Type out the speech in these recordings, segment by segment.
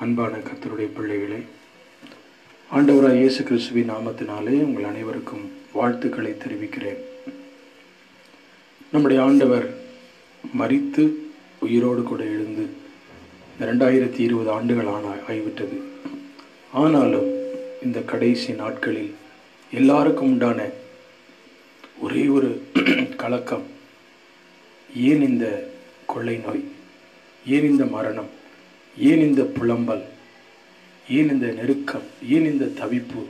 அன்பான கத்தருடைய பிள்ளைகளே ஆண்டவராய் இயேசு கிறிஸ்துவின் நாமத்தினாலே உங்கள் அனைவருக்கும் வாழ்த்துக்களை தெரிவிக்கிறேன். நம்முடைய ஆண்டவர் மறித்து உயிரோடு கூட எழுந்து ரெண்டாயிரத்தி இருபது ஆண்டுகள் ஆன ஆகிவிட்டது ஆனாலும் இந்த கடைசி நாட்களில் எல்லாருக்கும் உண்டான ஒரே ஒரு கலக்கம் ஏன் இந்த கொள்ளை நோய் ஏன் இந்த மரணம் ஏன் இந்த புலம்பல் ஏன் இந்த நெருக்கம் ஏன் இந்த தவிப்பு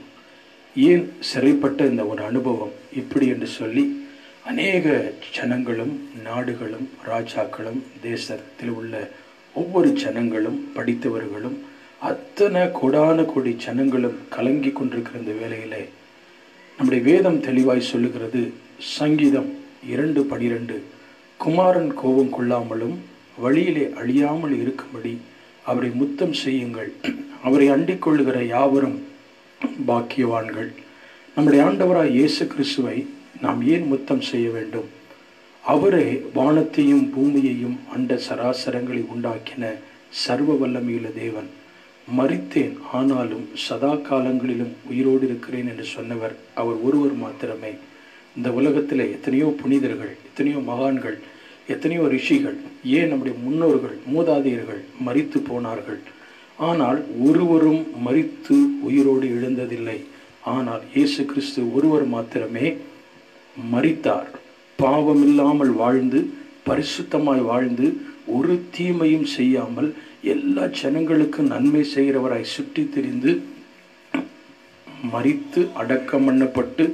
ஏன் சிறைப்பட்ட இந்த ஒரு அனுபவம் இப்படி என்று சொல்லி அநேக ஜனங்களும் நாடுகளும் ராஜாக்களும் தேசத்தில் உள்ள ஒவ்வொரு ஜனங்களும் படித்தவர்களும் அத்தனை கொடான கொடி ஜனங்களும் கலங்கி கொண்டிருக்கிற இந்த வேலையிலே நம்முடைய வேதம் தெளிவாய் சொல்லுகிறது சங்கீதம் இரண்டு பனிரெண்டு குமாரன் கோபம் கொள்ளாமலும் வழியிலே அழியாமல் இருக்கும்படி அவரை முத்தம் செய்யுங்கள். அவரை அண்டிக் கொள்ளுகிற யாவரும் பாக்கியவான்கள். நம்முடைய ஆண்டவராய் இயேசு கிறிஸ்துவை நாம் ஏன் முத்தம் செய்ய வேண்டும்? அவரே வானத்தையும் பூமியையும் அண்ட சராசரங்களை உண்டாக்கின சர்வ வல்லமையுள்ள தேவன். மறித்தேன் ஆனாலும் சதா காலங்களிலும் உயிரோடு இருக்கிறேன் என்று சொன்னவர் அவர் ஒருவர் மாத்திரமே. இந்த உலகத்தில் எத்தனையோ புனிதர்கள் எத்தனையோ மகான்கள் எத்தனையோ ரிஷிகள் ஏன் நம்முடைய முன்னோர்கள் மூதாதையர்கள் மறித்து போனார்கள்? ஆனால் ஒருவரும் மறித்து உயிரோடு எழுந்ததில்லை. ஆனால் இயேசு கிறிஸ்து ஒருவர் மாத்திரமே மறித்தார் பாவமில்லாமல் வாழ்ந்து பரிசுத்தமாய் வாழ்ந்து ஒரு தீமையும் செய்யாமல் எல்லா ஜனங்களுக்கும் நன்மை செய்கிறவராய் சுற்றி திரிந்து மறித்து அடக்கம் பண்ணப்பட்டு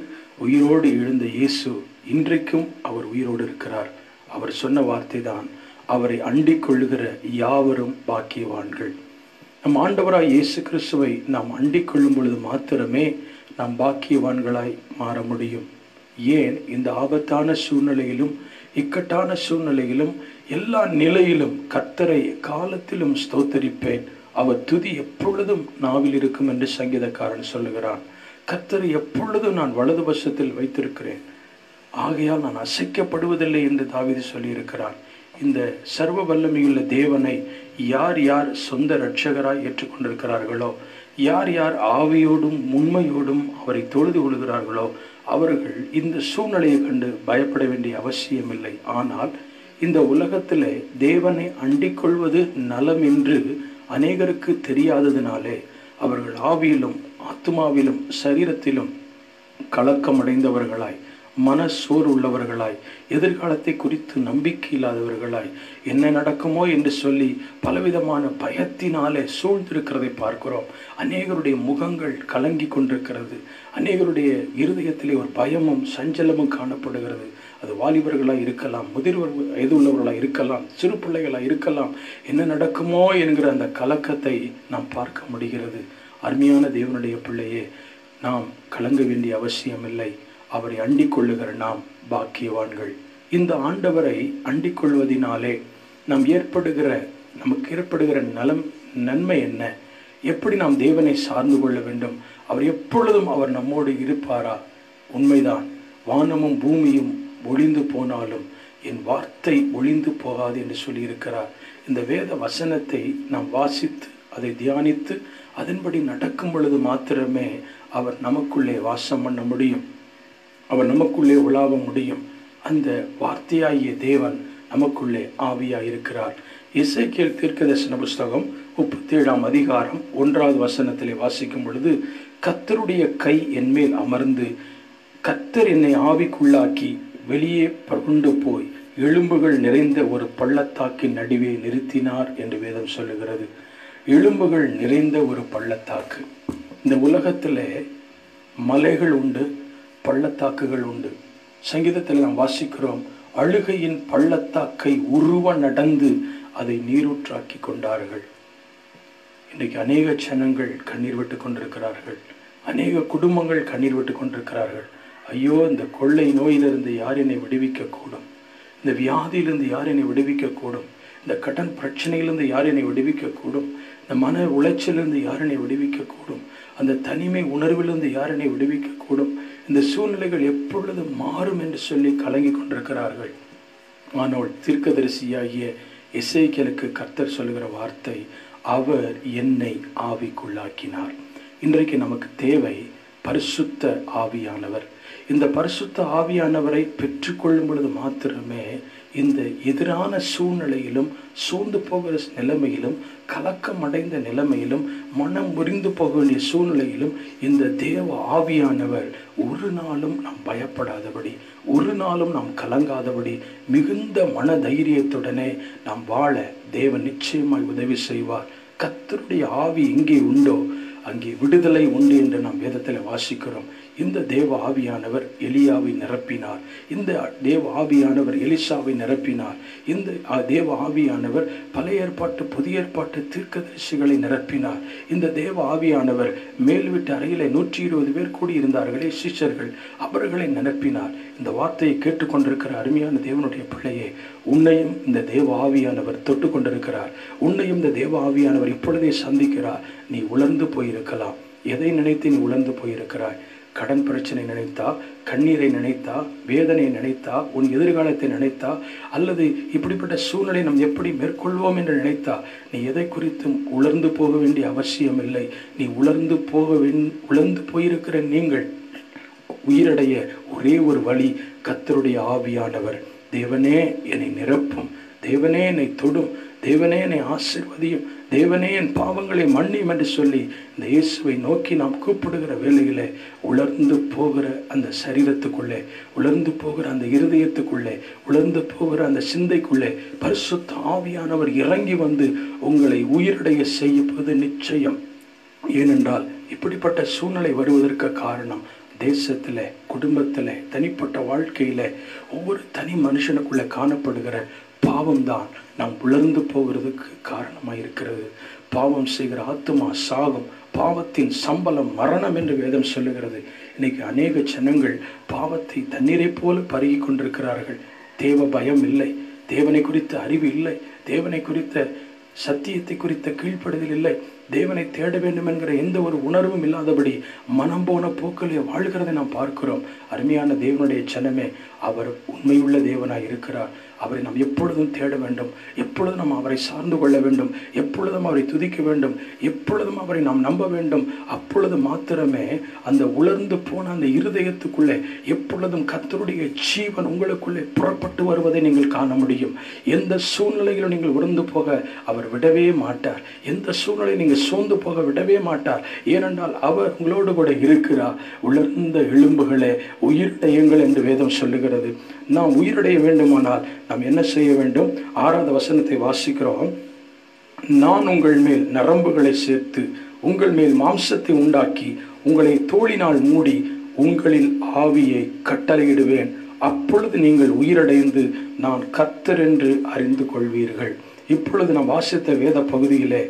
உயிரோடு எழுந்த இயேசு இன்றைக்கும் அவர் உயிரோடு இருக்கிறார். அவர் சொன்ன வார்த்தை தான் அவரை அண்டிக் கொள்ளுகிற யாவரும் பாக்கியவான்கள். நம் ஆண்டவராய் இயேசு கிறிஸ்துவை நாம் அண்டிக் கொள்ளும் பொழுது மாத்திரமே நாம் பாக்கியவான்களாய் மாற முடியும். ஏன்? இந்த ஆபத்தான சூழ்நிலையிலும் இக்கட்டான சூழ்நிலையிலும் எல்லா நிலையிலும் கர்த்தரை காலத்திலும் ஸ்தோத்தரிப்பேன். அவர் துதி எப்பொழுதும் நாவில் இருக்கும் என்று சங்கீதக்காரன் சொல்லுகிறான். கர்த்தரை எப்பொழுதும் நான் வலது பட்சத்தில் வைத்திருக்கிறேன். ஆகையால் நான் அசைக்கப்படுவதில்லை என்று தாவிது சொல்லியிருக்கிறார். இந்த சர்வ வல்லமையுள்ள தேவனை யார் யார் சொந்த இரட்சகராய் ஏற்றுக்கொண்டிருக்கிறார்களோ யார் யார் ஆவியோடும் உண்மையோடும் அவரை தொழுது கொள்கிறார்களோ அவர்கள் இந்த சூழ்நிலையை கண்டு பயப்பட வேண்டிய அவசியமில்லை. ஆனால் இந்த உலகத்தில் தேவனை அண்டிக் கொள்வது நலம் என்று அநேகருக்கு தெரியாததினாலே அவர்கள் ஆவியிலும் ஆத்மாவிலும் சரீரத்திலும் கலக்கமடைந்தவர்களாய் மனசோர் உள்ளவர்களாய் எதிர்காலத்தை குறித்து நம்பிக்கை இல்லாதவர்களாய் என்ன நடக்குமோ என்று சொல்லி பலவிதமான பயத்தினாலே சூழ்ந்திருக்கிறதை பார்க்கிறோம். அநேகருடைய முகங்கள் கலங்கி கொண்டிருக்கிறது. அநேகருடைய இருதயத்திலே ஒரு பயமும் சஞ்சலமும் காணப்படுகிறது. அது வாலிபர்களாக இருக்கலாம் முதிர்வர் வயது உள்ளவர்களாக இருக்கலாம் சிறு பிள்ளைகளாக இருக்கலாம் என்ன நடக்குமோ என்கிற அந்த கலக்கத்தை நாம் பார்க்க முடிகிறது. அருமையான தேவனுடைய பிள்ளையே நாம் கலங்க வேண்டிய அவசியமில்லை. அவரை அண்டிக் கொள்ளுகிற நாம் பாக்கியவான்கள். இந்த ஆண்டவரை அண்டிக் கொள்வதினாலே நாம் ஏற்படுகிற நமக்கு ஏற்படுகிற நலம் நன்மை என்ன? எப்படி நாம் தேவனை சார்ந்து கொள்ள வேண்டும்? அவர் எப்பொழுதும் அவர் நம்மோடு இருப்பாரா? உண்மைதான். வானமும் பூமியும் ஒளிந்து போனாலும் என் வார்த்தை ஒளிந்து போகாது என்று சொல்லியிருக்கிறார். இந்த வேத வசனத்தை நாம் வாசித்து அதை தியானித்து அதன்படி நடக்கும் பொழுது மாத்திரமே அவர் நமக்குள்ளே வாசம் பண்ண முடியும். அவர் நமக்குள்ளே உலாவ முடியும். அந்த வார்த்தையாகிய தேவன் நமக்குள்ளே ஆவியாக இருக்கிறார் இசைக்கியல் தீர்க்கதர்சன புஸ்தகம் முப்பத்தேழாம் அதிகாரம் ஒன்றாவது வசனத்திலே வாசிக்கும் பொழுது கத்தருடைய கை என்மேல் அமர்ந்து கத்தர் என்னை ஆவிக்குள்ளாக்கி வெளியே கொண்டு போய் எலும்புகள் நிறைந்த ஒரு பள்ளத்தாக்கின் நடுவே நிறுத்தினார் என்று வேதம் சொல்லுகிறது. எலும்புகள் நிறைந்த ஒரு பள்ளத்தாக்கு. இந்த உலகத்தில் மலைகள் உண்டு பள்ளத்தாக்குகள் உண்டு. சங்கீதத்தில் நாம் வாசிக்கிறோம் அழுகையின் பள்ளத்தாக்கை உருவ நடந்து அதை நீரூற்றாக்கி கொண்டார்கள். இன்றைக்கு அநேக ஜனங்கள் கண்ணீர் விட்டு கொண்டிருக்கிறார்கள். அநேக குடும்பங்கள் கண்ணீர் விட்டு கொண்டிருக்கிறார்கள். ஐயோ இந்த கொள்ளை நோயிலிருந்து யார் என்னை விடுவிக்கக்கூடும் இந்த வியாதியிலிருந்து யார் என்னை விடுவிக்கக்கூடும் இந்த கடன் பிரச்சனையிலிருந்து யார் என்னை விடுவிக்கக்கூடும் இந்த மன உளைச்சலிருந்து யார் என்னை விடுவிக்கக்கூடும் அந்த தனிமை உணர்விலிருந்து யார் என்னை விடுவிக்கக்கூடும் இந்த சூழ்நிலைகள் எப்பொழுது மாறும் என்று சொல்லி கலங்கி கொண்டிருக்கிறார்கள்? ஆனால் தீர்க்கதரிசியாகிய இசைக்கலுக்கு கர்த்தர் சொல்லுகிற வார்த்தை அவர் என்னை ஆவிக்குள்ளாக்கினார். இன்றைக்கு நமக்கு தேவை பரிசுத்த ஆவியானவர். இந்த பரிசுத்த ஆவியானவரை பெற்றுக்கொள்ளும் பொழுது மாத்திரமே இந்த எதிரான சூழ்நிலையிலும் சூழ்ந்து போகிற நிலைமையிலும் கலக்கம் அடைந்த நிலைமையிலும் மனம் முறிந்து போக வேண்டிய சூழ்நிலையிலும் இந்த தேவ ஆவியானவர் ஒரு நாளும் நாம் பயப்படாதபடி ஒரு நாளும் நாம் கலங்காதபடி மிகுந்த மன தைரியத்துடனே நாம் வாழ தேவன் நிச்சயமாய் உதவி செய்வார். கத்தருடைய ஆவி எங்கே உண்டோ அங்கே விடுதலை உண்டு என்று நாம் வேதத்தில் வாசிக்கிறோம். இந்த தேவ ஆவியானவர் எலியாவை நிரப்பினார். இந்த தேவ ஆவியானவர் எலிசாவை நிரப்பினார். இந்த தேவ ஆவியானவர் பழைய ஏற்பாட்டு புதிய ஏற்பாட்டு தீர்க்கதரிசிகளை நிரப்பினார். இந்த தேவ ஆவியானவர் மேல்விட்டு அறையில் நூற்றி இருபது பேர் கூடியிருந்தார்களே சீஷர்கள் அவர்களை நிரப்பினார். இந்த வார்த்தையை கேட்டுக்கொண்டிருக்கிற அருமையான தேவனுடைய பிள்ளையே உன்னையும் இந்த தேவ ஆவியானவர் தொட்டு கொண்டிருக்கிறார். உன்னையும் இந்த தேவ ஆவியானவர் இப்பொழுதே சந்திக்கிறார். நீ உலர்ந்து இருக்கலாம். எதை நினைத்து நீ உழந்து போயிருக்கிறாய்? கடன் பிரச்சனை நினைத்தா கண்ணீரை நினைத்தா வேதனையை நினைத்தா உன் எதிர்காலத்தை நினைத்தா அல்லது இப்படிப்பட்ட சூழ்நிலை நாம் எப்படி மேற்கொள்வோம் என்று நினைத்தா நீ எதை குறித்தும் உலர்ந்து போக வேண்டிய அவசியம் இல்லை நீ உலர்ந்து போக உலர்ந்து போயிருக்கிற நீங்கள் உயிரடைய ஒரே ஒரு வழி கத்தருடைய ஆவியானவர். தேவனே என்னை நிரப்பும். தேவனே என்னை தொடும். தேவனே என்னை ஆசிர்வதியும். தேவனே என் பாவங்களை மன்னியும் என்று சொல்லி இந்த இயேசுவை நோக்கி நாம் கூப்பிடுகிற வேலையில் உலர்ந்து போகிற அந்த சரீரத்துக்குள்ளே உலர்ந்து போகிற அந்த இருதயத்துக்குள்ளே உலர்ந்து போகிற அந்த சிந்தைக்குள்ளே பரிசுத்த ஆவியானவர் இறங்கி வந்து உங்களை உயிரடைய செய்வது நிச்சயம். ஏனென்றால் இப்படிப்பட்ட சூழ்நிலை வருவதற்கு காரணம் தேசத்தில் குடும்பத்தில் தனிப்பட்ட வாழ்க்கையில் ஒவ்வொரு தனி மனுஷனுக்குள்ளே காணப்படுகிற பாவம்தான் நாம் உலர்ந்து போகிறதுக்கு காரணமாக இருக்கிறது பாவம் செய்கிற ஆத்துமா சாகும் பாவத்தின் சம்பளம் மரணம் என்று வேதம் சொல்லுகிறது. இன்னைக்கு அநேக ஜனங்கள் பாவத்தை தண்ணீரை போல பருகி கொண்டிருக்கிறார்கள். தேவ பயம் இல்லை தேவனை குறித்த அறிவு இல்லை தேவனை குறித்த சத்தியத்தை குறித்த கீழ்ப்படுதல் இல்லை. தேவனை தேட வேண்டும் என்கிற எந்த ஒரு உணர்வும் இல்லாதபடி மனம் போன போக்கிலே வாழ்கிறதை நாம் பார்க்கிறோம். அருமையான தேவனுடைய ஜனமே அவர் உண்மையுள்ள தேவனாக இருக்கிறார். அவரை நாம் எப்பொழுதும் தேட வேண்டும். எப்பொழுதும் நாம் அவரை சார்ந்து கொள்ள வேண்டும். எப்பொழுதும் அவரை துதிக்க வேண்டும். எப்பொழுதும் அவரை நாம் நம்ப வேண்டும். அப்பொழுது மாத்திரமே அந்த உலர்ந்து போன அந்த இருதயத்துக்குள்ளே எப்பொழுதும் கத்தருடைய ஜீவன் உங்களுக்குள்ளே புறப்பட்டு வருவதை நீங்கள் காண முடியும். எந்த சூழ்நிலையிலும் நீங்கள் உறந்து போக அவர் விடவே மாட்டார். எந்த சூழ்நிலை நீங்கள் சோர்ந்து போக விடவே மாட்டார். ஏனென்றால் அவர் உங்களோடு கூட இருக்கிறார். உலர்ந்த எலும்புகளே உயிரிடையுங்கள் என்று வேதம் சொல்லுகிறது. நாம் உயிரடைய வேண்டுமானால் நாம் என்ன செய்ய வேண்டும்? ஆறாவது வசனத்தை வாசிக்கிறோம். நான் உங்கள் மேல் நரம்புகளை சேர்த்து உங்கள் மேல் மாம்சத்தை உண்டாக்கி உங்களை தோளினால் மூடி உங்களில் ஆவியை கட்டளையிடுவேன். அப்பொழுது நீங்கள் உயிரடைந்து நான் கத்தர் என்று அறிந்து கொள்வீர்கள். இப்பொழுது நாம் வாசித்த வேத பகுதியிலே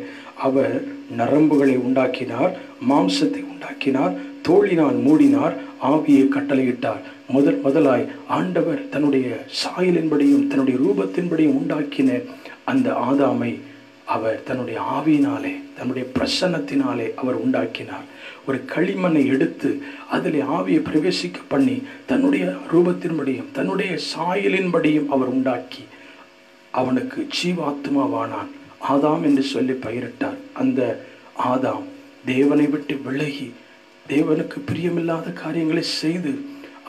அவர் நரம்புகளை உண்டாக்கினார் மாம்சத்தை உண்டாக்கினார் தோளினால் மூடினார் ஆவியை கட்டளையிட்டார். முதல் முதலாய் ஆண்டவர் தன்னுடைய சாயலின்படியும் தன்னுடைய ரூபத்தின்படியும் உண்டாக்கின அந்த ஆதாமை அவர் தன்னுடைய ஆவியினாலே தன்னுடைய பிரசன்னத்தினாலே அவர் உண்டாக்கினார். ஒரு களிமண்ணை எடுத்து அதில் ஆவியை பிரவேசிக்க பண்ணி தன்னுடைய ரூபத்தின்படியும் தன்னுடைய சாயலின்படியும் அவர் உண்டாக்கி அவனுக்கு ஜீவாத்மாவானான். ஆதாம் என்று சொல்லி பயிரிட்டார். அந்த ஆதாம் தேவனை விட்டு விலகி தேவனுக்கு பிரியமில்லாத காரியங்களை செய்து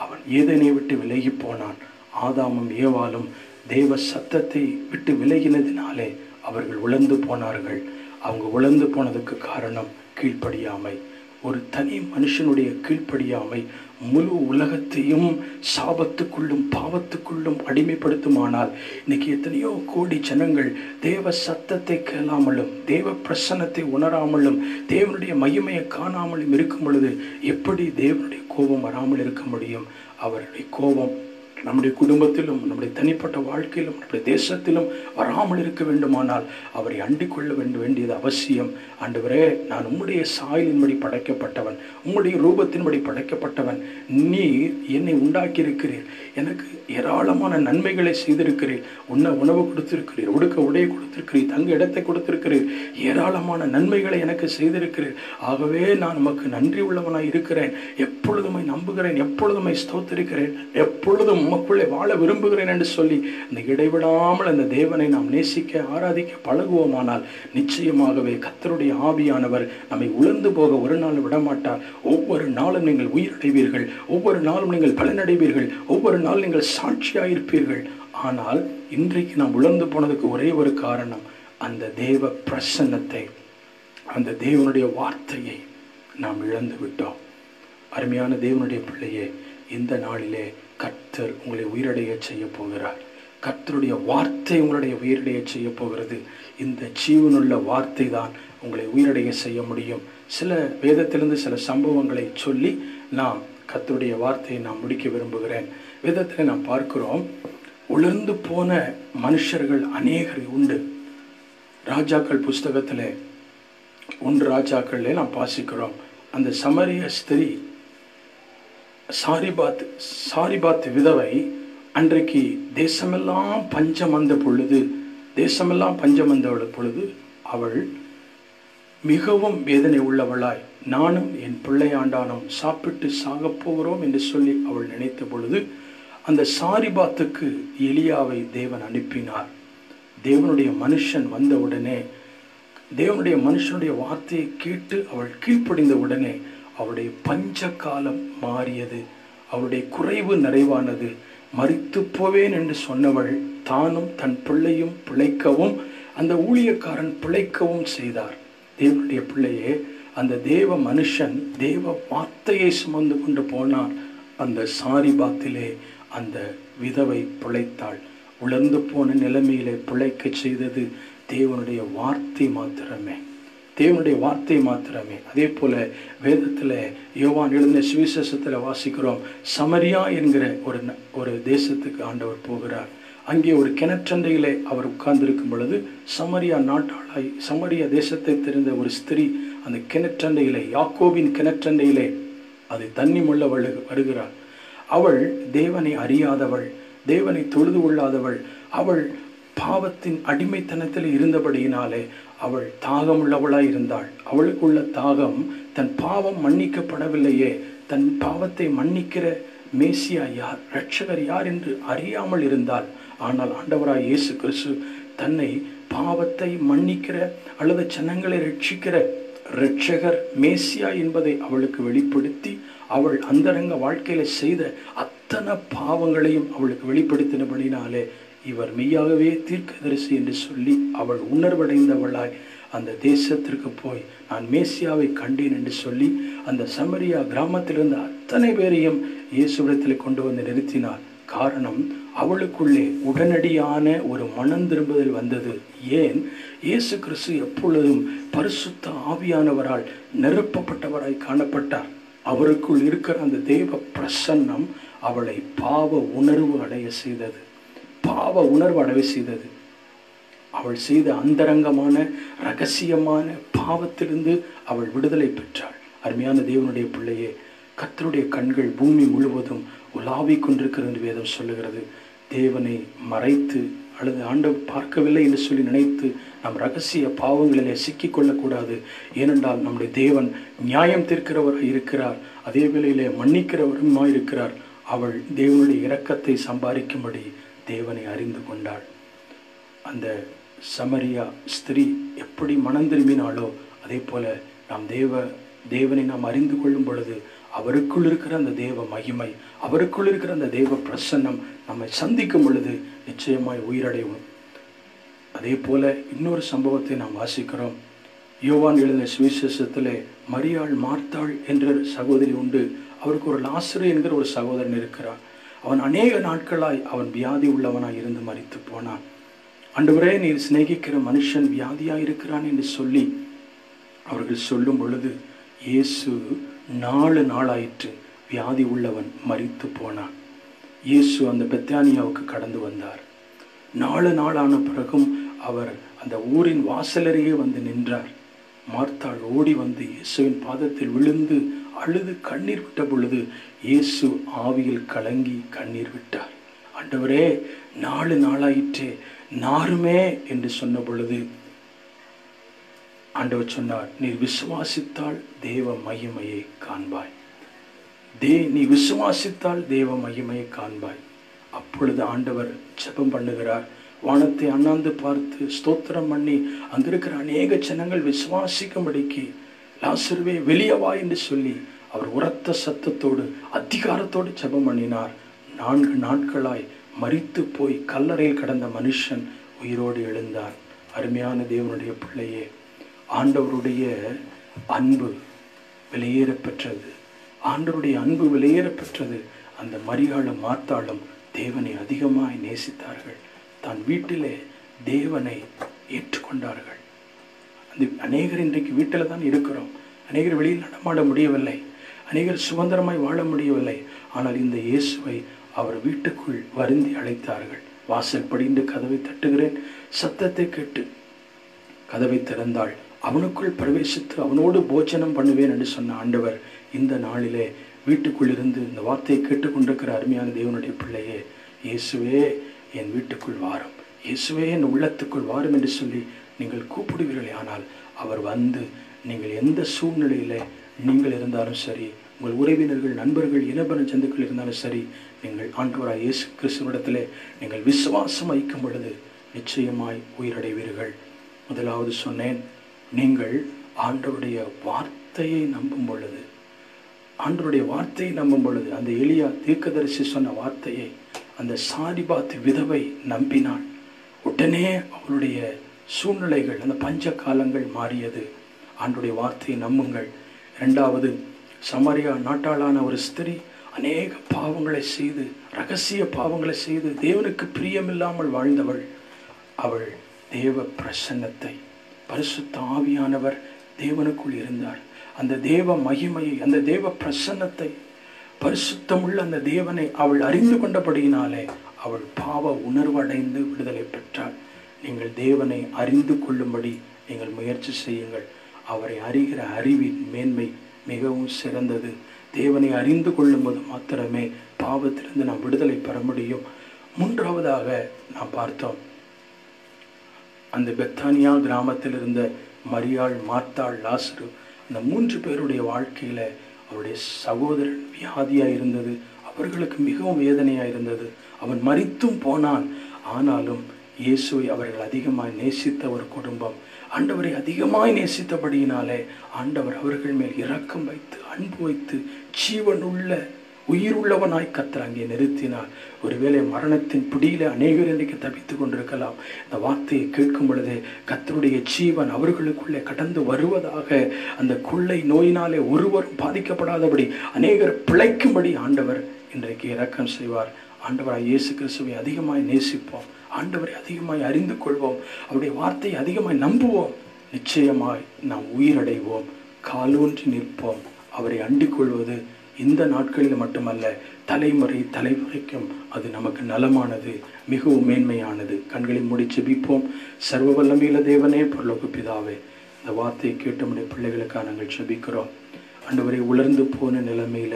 அவன் ஏதனை விட்டு விலகி போனான். ஆதாமும் ஏவாலும் தேவ சத்தத்தை விட்டு விலகினதினாலே அவர்கள் உழந்து போனார்கள். அவங்க உழந்து போனதுக்கு காரணம் கீழ்ப்படியாமை. ஒரு தனி மனுஷனுடைய கீழ்ப்படியாமை முழு உலகத்தையும் சாபத்துக்குள்ளும் பாவத்துக்குள்ளும் அடிமைப்படுத்துமானால் இன்னைக்கு எத்தனையோ கோடி ஜனங்கள் தேவ சத்தத்தை கேளாமலும் தேவ பிரசன்னத்தை உணராமலும் தேவனுடைய மகிமையை காணாமலும் இருக்கும் பொழுது எப்படி தேவனுடைய கோபம் வராமல் இருக்க முடியும்? அவருடைய கோபம் நம்முடைய குடும்பத்திலும் நம்முடைய தனிப்பட்ட வாழ்க்கையிலும் நம்முடைய தேசத்திலும் வராமல் இருக்க வேண்டுமானால் அவரை அண்டிக்கொள்ள வேண்டும் வேண்டியது அவசியம். ஆண்டவரே நான் உம்முடைய சாயலின்படி படைக்கப்பட்டவன் உம்முடைய ரூபத்தின்படி படைக்கப்பட்டவன். நீ என்னை உண்டாக்கியிருக்கிறீர். எனக்கு ஏராளமான நன்மைகளை செய்திருக்கிறீர். உன்ன உணவு கொடுத்திருக்கிறீர். உடுக்க உடையை கொடுத்திருக்கிறீர். தங்க இடத்தை கொடுத்திருக்கிறீர். ஏராளமான நன்மைகளை எனக்கு செய்திருக்கிறீர். ஆகவே நான் உமக்கு நன்றி உள்ளவனாய் இருக்கிறேன். எப்பொழுதுமை நம்புகிறேன். எப்பொழுதுமை ஸ்தோத்திருக்கிறேன். எப்பொழுதும் நமக்குள்ளே வாழ விரும்புகிறேன் என்று சொல்லி இந்த இடைவிடாமல் அந்த தேவனை நாம் நேசிக்க ஆராதிக்க பழகுவோமானால் நிச்சயமாகவே கத்தருடைய ஆவியானவர் நம்மை உழந்து போக ஒரு நாள் விடமாட்டார். ஒவ்வொரு நாளும் நீங்கள் உயிரடைவீர்கள். ஒவ்வொரு நாளும் நீங்கள் பலனடைவீர்கள். ஒவ்வொரு நாள் நீங்கள் சாட்சியாயிருப்பீர்கள். ஆனால் இன்றைக்கு நாம் உழந்து போனதுக்கு ஒரே ஒரு காரணம் அந்த தேவ பிரசன்னத்தை அந்த தேவனுடைய வார்த்தையை நாம் இழந்து விட்டோம் அருமையான தேவனுடைய பிள்ளையே இந்த நாளிலே கர்த்தர் உங்களை உயிரடைய செய்ய போகிறார். கர்த்தருடைய வார்த்தை உங்களுடைய உயிரடைய செய்ய போகிறது. இந்த ஜீவனுள்ள வார்த்தை தான் உங்களை உயிரடைய செய்ய முடியும். சில வேதத்திலிருந்து சில சம்பவங்களை சொல்லி நாம் கர்த்தருடைய வார்த்தையை நான் முடிக்க விரும்புகிறேன். வேதத்தில் நாம் பார்க்கிறோம் உலர்ந்து போன மனுஷர்கள் அநேகர் உண்டு. ராஜாக்கள் புஸ்தகத்தில் ஒன்று ராஜாக்கள்லே நாம் பாசிக்கிறோம் அந்த சமரிய ஸ்திரீ சாரிபாத் சாரிபாத் விதவை அன்றைக்கு தேசமெல்லாம் பஞ்சம் வந்த பொழுது தேசமெல்லாம் பஞ்சம் வந்த பொழுது அவள் மிகவும் வேதனை உள்ளவளாய் நானும் என் பிள்ளையாண்டானும் சாப்பிட்டு சாகப் போகிறோம் என்று சொல்லி அவள் நினைத்த பொழுது அந்த சாரிபாத்துக்கு எலியாவை தேவன் அனுப்பினார். தேவனுடைய மனுஷன் வந்த உடனே தேவனுடைய மனுஷனுடைய வார்த்தையை கேட்டு அவள் கீழ்ப்படிந்த உடனே அவருடைய பஞ்ச காலம் மாறியது. அவருடைய குறைவு நிறைவானது. மறித்து போவேன் என்று சொன்னவள் தானும் தன் பிள்ளையும் பிழைக்கவும் அந்த ஊழியக்காரன் பிழைக்கவும் செய்தார். தேவனுடைய பிள்ளையே அந்த தேவ மனுஷன் தேவ வார்த்தையை சுமந்து கொண்டு போனால் அந்த சாரிபாத்திலே அந்த விதவை பிழைத்தாள். உழந்து போன நிலைமையிலே பிழைக்க செய்தது தேவனுடைய வார்த்தை மாத்திரமே. தேவனுடைய வார்த்தை மாத்திரமே. அதே போல வேதத்தில் யோவான் எழுந்த சுவிசேஷத்தில் வாசிக்கிறோம் சமரியா என்கிற ஒரு ந- ஒரு தேசத்துக்கு ஆண்டவர் போகிறார். அங்கே ஒரு கிணற்றண்டையிலே அவர் உட்கார்ந்திருக்கும் பொழுது சமரியா நாட்டாளாய் சமரியா தேசத்தை தெரிந்த ஒரு ஸ்திரீ அந்த கிணற்றண்டையிலே யாக்கோவின் கிணற்றண்டையிலே அது தண்ணி முள்ள வழு வருகிறாள். அவள் தேவனை அறியாதவள் தேவனை தொழுது கொள்ளாதவள். அவள் பாவத்தின் அடிமைத்தனத்தில் இருந்தபடியினாலே அவள் தாகமுள்ளவளாய் இருந்தாள். அவளுக்குள்ள தாகம் தன் பாவம் மன்னிக்கப்படவில்லையே. தன் பாவத்தை மன்னிக்கிற மேசியா யார்? ரட்சகர் யார் என்று அறியாமல் இருந்தாள். ஆனால் ஆண்டவராய் இயேசு கிறிஸ்து தன்னை பாவத்தை மன்னிக்கிற அல்லது ஜனங்களை ரட்சிக்கிற ரட்சகர் மேசியா என்பதை அவளுக்கு வெளிப்படுத்தி அவள் அந்தரங்க வாழ்க்கையில செய்த அத்தனை பாவங்களையும் அவளுக்கு வெளிப்படுத்தினபடினாலே இவர் மெய்யாகவே தீர்க்கதரிசி என்று சொல்லி அவள் உணர்வடைந்தவளாய் அந்த தேசத்திற்கு போய் நான் மேசியாவை கண்டேன் என்று சொல்லி அந்த சமரியா கிராமத்திலிருந்து அத்தனை பேரையும் இயேசுவிடத்தில் கொண்டு வந்து நிறுத்தினார் காரணம் அவளுக்குள்ளே உடனடியான ஒரு மனம் திரும்புதல் வந்தது. ஏன்? இயேசு கிறிஸ்து எப்பொழுதும் பரிசுத்த ஆவியானவரால் நிரப்பப்பட்டவராய் காணப்பட்டார். அவருக்குள் இருக்கிற அந்த தேவ பிரசன்னம் அவளை பாவ உணர்வு அடைய செய்தது. பாவ உணர்வு அடைய செய்தது. அவள் செய்த அந்தரங்கமான ரகசியமான பாவத்திலிருந்து அவள் விடுதலை பெற்றாள். அருமையான தேவனுடைய பிள்ளையே கத்தருடைய கண்கள் பூமி முழுவதும் உலாவிக் கொண்டிருக்கிறது என்று வேதம் சொல்லுகிறது. தேவனை மறைத்து அல்லது ஆண்டவர் பார்க்கவில்லை என்று சொல்லி நினைத்து நம் ரகசிய பாவங்களிலே சிக்கிக் கொள்ளக்கூடாது. ஏனென்றால் நம்முடைய தேவன் நியாயம் தீர்க்கிறவராக இருக்கிறார் அதே வேளையிலே மன்னிக்கிறவருமாய் இருக்கிறார். அவள் தேவனுடைய இரக்கத்தை சம்பாதிக்கும்படி தேவனை அறிந்து கொண்டாள். அந்த சமரியா ஸ்திரீ எப்படி மனம் திரும்பினாளோ அதே போல நாம் தேவ தேவனை நாம் அறிந்து கொள்ளும் பொழுது அவருக்குள் இருக்கிற அந்த தேவ மகிமை அவருக்குள் இருக்கிற அந்த தேவ பிரசன்னம் நம்மை சந்திக்கும் பொழுது நிச்சயமாய் உயிரடைவோம். அதே போல இன்னொரு சம்பவத்தை நாம் வாசிக்கிறோம். யோவான் எழுந்த சுவிசேஷத்தில் மரியாள் மார்த்தாள் என்ற சகோதரி உண்டு. அவருக்கு ஒரு லாசரு என்கிற ஒரு சகோதரன் இருக்கிறார். அவன் அநேக நாட்களாய் அவன் வியாதி உள்ளவனாய் இருந்து மறித்து போனான். அன்றுவரே நீர் சிநேகிக்கிற மனுஷன் வியாதியாக இருக்கிறான் என்று சொல்லி அவர்கள் சொல்லும் பொழுது இயேசு நாலு நாளாயிற்று வியாதி உள்ளவன் மறித்து போனான். இயேசு அந்த பெத்தானியாவுக்கு கடந்து வந்தார். நாலு நாளான பிறகும் அவர் அந்த ஊரின் வாசலருகே வந்து நின்றார். மார்த்தாள் ஓடி வந்து இயேசுவின் பாதத்தில் விழுந்து அழுது கண்ணீர் விட்ட பொழுது இயேசு ஆவியில் கலங்கி கண்ணீர் விட்டார். ஆண்டவரே நாலு நாளாயிற்று நாருமே என்று சொன்ன பொழுது ஆண்டவர் சொன்னார் நீ விசுவாசித்தால் தேவ மகிமையை காண்பாய். தே நீ விசுவாசித்தால் தேவ மகிமையை காண்பாய். அப்பொழுது ஆண்டவர் ஜெபம் பண்ணுகிறார். வானத்தை அண்ணாந்து பார்த்து ஸ்தோத்திரம் பண்ணி அங்கிருக்கிற அநேக ஜனங்கள் விசுவாசிக்கும்படிக்கு லாசருவே வெளியவா என்று சொல்லி அவர் உரத்த சத்தத்தோடு அதிகாரத்தோடு ஜெபம் பண்ணினார். நான்கு நாட்களாய் மறித்து போய் கல்லறையில் கடந்த மனுஷன் உயிரோடு எழுந்தார். அருமையான தேவனுடைய பிள்ளையே ஆண்டவருடைய அன்பு வெளியேற பெற்றது ஆண்டவருடைய அன்பு விலையேற பெற்றது அந்த மரியாளும் மாத்தாளும் தேவனை அதிகமாய் நேசித்தார்கள். தான் வீட்டிலே தேவனை ஏற்றுக்கொண்டார்கள். அந்த அநேகர் இன்றைக்கு வீட்டில் தான் இருக்கிறோம். அநேகர் வெளியில் நடமாட முடியவில்லை. அநேகர் சுதந்திரமாய் வாழ முடியவில்லை. ஆனால் இந்த இயேசுவை அவர் வீட்டுக்குள் வருந்தி அழைத்தார்கள். வாசல் படிந்து கதவை தட்டுகிறேன். சத்தத்தை கேட்டு கதவை திறந்தாள். அவனுக்குள் பிரவேசித்து அவனோடு போஜனம் பண்ணுவேன் என்று சொன்ன ஆண்டவர் இந்த நாளிலே வீட்டுக்குள் இருந்து இந்த வார்த்தையை கேட்டுக்கொண்டிருக்கிற அருமையான தேவனுடைய பிள்ளையே இயேசுவே என் வீட்டுக்குள் வாரும். இயேசுவே என் உள்ளத்துக்குள் வாரும் என்று சொல்லி நீங்கள் கூப்பிடுவீர்களே. ஆனால் அவர் வந்து நீங்கள் எந்த சூழ்நிலையிலே நீங்கள் இருந்தாலும் சரி உங்கள் உறவினர்கள் நண்பர்கள் இனபன சந்துக்கள் இருந்தாலும் சரி நீங்கள் ஆண்டவராய் இயேசு கிறிஸ்துவிடத்திலே நீங்கள் விசுவாசம் வைக்கும் பொழுது நிச்சயமாய் உயிரடைவீர்கள். முதலாவது சொன்னேன் நீங்கள் ஆண்டவருடைய வார்த்தையை நம்பும் பொழுது ஆண்டவருடைய வார்த்தையை நம்பும் பொழுது அந்த எளியா தீர்க்கதரிசி சொன்ன வார்த்தையை அந்த சாரிபாத் விதவை நம்பினாள் உடனே அவருடைய சூழ்நிலைகள் அந்த பஞ்ச காலங்கள் மாறியது. ஆண்டுடைய வார்த்தையை நம்புங்கள். ரெண்டாவது சமரியா நாட்டாளான ஒரு ஸ்திரீ அநேக பாவங்களை செய்து ரகசிய பாவங்களை செய்து தேவனுக்கு பிரியமில்லாமல் வாழ்ந்தவள். அவள் தேவ பிரசன்னத்தை பரிசுத்த ஆவியானவர் தேவனுக்குள் இருந்தார். அந்த தேவ மகிமையை அந்த தேவ பிரசன்னத்தை பரிசுத்தமுள்ள அந்த தேவனை அவள் அறிந்து கொண்டபடியினாலே அவள் பாவ உணர்வடைந்து விடுதலை பெற்றாள். நீங்கள் தேவனை அறிந்து கொள்ளும்படி நீங்கள் முயற்சி செய்யுங்கள். அவரை அறிகிற அறிவின் மேன்மை மிகவும் சிறந்தது. தேவனை அறிந்து கொள்ளும்போது மாத்திரமே பாவத்திலிருந்து நாம் விடுதலை பெற முடியும். மூன்றாவதாக நாம் பார்த்தோம். அந்த பெத்தானியா கிராமத்தில் இருந்த மரியாள் மார்த்தாள் லாசரு அந்த மூன்று பேருடைய வாழ்க்கையில் அவருடைய சகோதரன் வியாதியாக இருந்தது. அவர்களுக்கு மிகவும் வேதனையாக இருந்தது. அவன் மறித்தும் போனான். ஆனாலும் இயேசுவை அவர்கள் அதிகமாக நேசித்த ஒரு குடும்பம். ஆண்டவரை அதிகமாய் நேசித்தபடியினாலே ஆண்டவர் அவர்கள் மேல் இரக்கம் வைத்து அன்பு வைத்து ஜீவனுள்ள உயிருள்ளவனாய் கத்தர் அங்கே நிறுத்தினார். ஒருவேளை மரணத்தின் பிடியில அநேகர் இன்றைக்கு தவித்துக் கொண்டிருக்கலாம். இந்த வார்த்தையை கேட்கும் பொழுதே கத்தருடைய ஜீவன் அவர்களுக்குள்ளே கடந்து வருவதாக அந்த கொள்ளை நோயினாலே ஒருவரும் பாதிக்கப்படாதபடி அநேகர் பிழைக்கும்படி ஆண்டவர் இன்றைக்கு இரக்கம் செய்வார். ஆண்டவராய் இயேசு கிறிஸ்துவை அதிகமாய் நேசிப்போம். ஆண்டவரை அதிகமாய் அறிந்து கொள்வோம். அவருடைய வார்த்தையை அதிகமாய் நம்புவோம். நிச்சயமாய் நாம் உயிரடைவோம். காலூன்றி நிற்போம். அவரை அண்டிக் கொள்வது இந்த நாட்களில் மட்டுமல்ல தலைமுறை தலைமுறைக்கும் அது நமக்கு நலமானது மிகவும் மேன்மையானது. கண்களை மூடி செபிப்போம் சர்வ வல்லமையில தேவனே பரலோக பிதாவே இந்த வார்த்தையை கேட்ட முடிய பிள்ளைகளுக்காக நாங்கள் செபிக்கிறோம் ஆண்டவரை உலர்ந்து போன நிலைமையில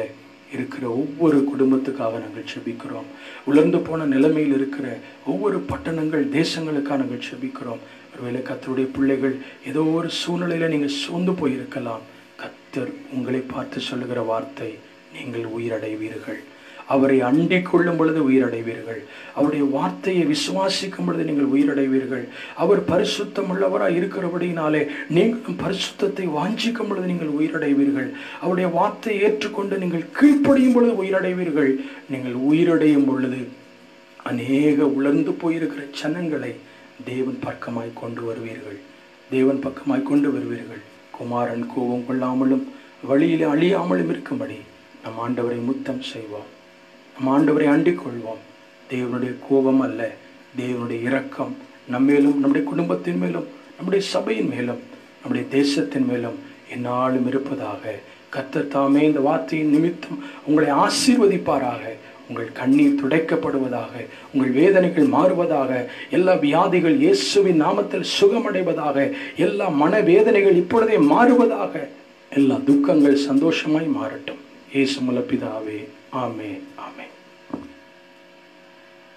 இருக்கிற ஒவ்வொரு குடும்பத்துக்காக நாங்கள் செபிக்கிறோம். உலர்ந்து போன நிலைமையில் இருக்கிற ஒவ்வொரு பட்டணங்கள் தேசங்களுக்காக நாங்கள் செபிக்கிறோம். ஒருவேளை கத்தருடைய பிள்ளைகள் ஏதோ ஒரு சூழ்நிலையில் நீங்கள் சோர்ந்து போயிருக்கலாம். கத்தர் உங்களை பார்த்து சொல்லுகிற வார்த்தை நீங்கள் உயிரடைவீர்கள். அவரை அண்டிக் கொள்ளும் பொழுது உயிரடைவீர்கள். அவருடைய வார்த்தையை விசுவாசிக்கும் பொழுது நீங்கள் உயிரடைவீர்கள். அவர் பரிசுத்தம் உள்ளவராக இருக்கிறபடினாலே நீங்களும் பரிசுத்தத்தை வாஞ்சிக்கும் பொழுது நீங்கள் உயிரடைவீர்கள். அவருடைய வார்த்தையை ஏற்றுக்கொண்டு நீங்கள் கீழ்ப்படியும் பொழுது உயிரடைவீர்கள். நீங்கள் உயிரடையும் பொழுது அநேக உலர்ந்து போயிருக்கிற ஜனங்களை தேவன் பக்கமாய் கொண்டு வருவீர்கள். தேவன் பக்கமாய் கொண்டு வருவீர்கள். குமாரன் கோபம் கொள்ளாமலும் வழியிலே அழியாமலும் இருக்கும்படி நம் ஆண்டவரை முத்தம் செய்வோம். ஆண்டவரை அண்டிக் கொள்வோம் தேவனுடைய கோபம் அல்ல தேவனுடைய இரக்கம் நம்மேலும் நம்முடைய குடும்பத்தின் மேலும் நம்முடைய சபையின் மேலும் நம்முடைய தேசத்தின் மேலும் எந்நாளும் இருப்பதாக. கத்தத்தாமே தாமே இந்த வார்த்தையின் நிமித்தம் உங்களை ஆசீர்வதிப்பாராக உங்கள் கண்ணீர் துடைக்கப்படுவதாக உங்கள் வேதனைகள் மாறுவதாக எல்லா வியாதிகள் இயேசுவின் நாமத்தில் சுகமடைவதாக எல்லா மனவேதனைகள் இப்பொழுதே மாறுவதாக எல்லா துக்கங்கள் சந்தோஷமாய் மாறட்டும். இயேசு முலப்பிதாவே ஆமே ஆமே